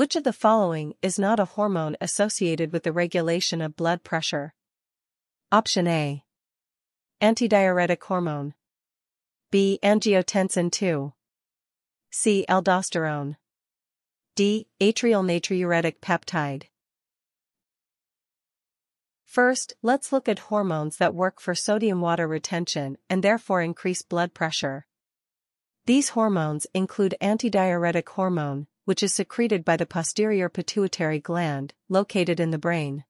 Which of the following is not a hormone associated with the regulation of blood pressure? Option A. Antidiuretic hormone. B. Angiotensin II. C. Aldosterone. D. Atrial natriuretic peptide. First, let's look at hormones that work for sodium water retention and therefore increase blood pressure. These hormones include antidiuretic hormone, which is secreted by the posterior pituitary gland, located in the brain.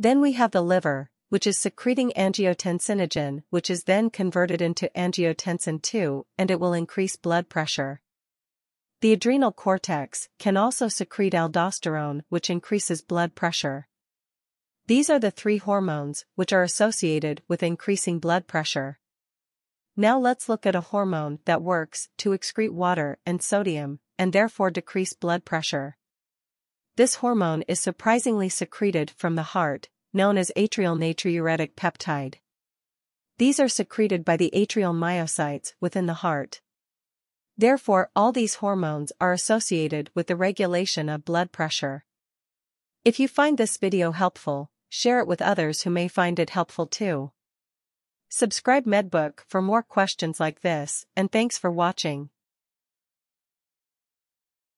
Then we have the liver, which is secreting angiotensinogen, which is then converted into angiotensin II, and it will increase blood pressure. The adrenal cortex can also secrete aldosterone, which increases blood pressure. These are the three hormones which are associated with increasing blood pressure. Now let's look at a hormone that works to excrete water and sodium, and therefore decrease blood pressure. This hormone is surprisingly secreted from the heart, known as atrial natriuretic peptide. These are secreted by the atrial myocytes within the heart. Therefore all these hormones are associated with the regulation of blood pressure. If you find this video helpful, share it with others who may find it helpful too. Subscribe Medbook for more questions like this, and thanks for watching.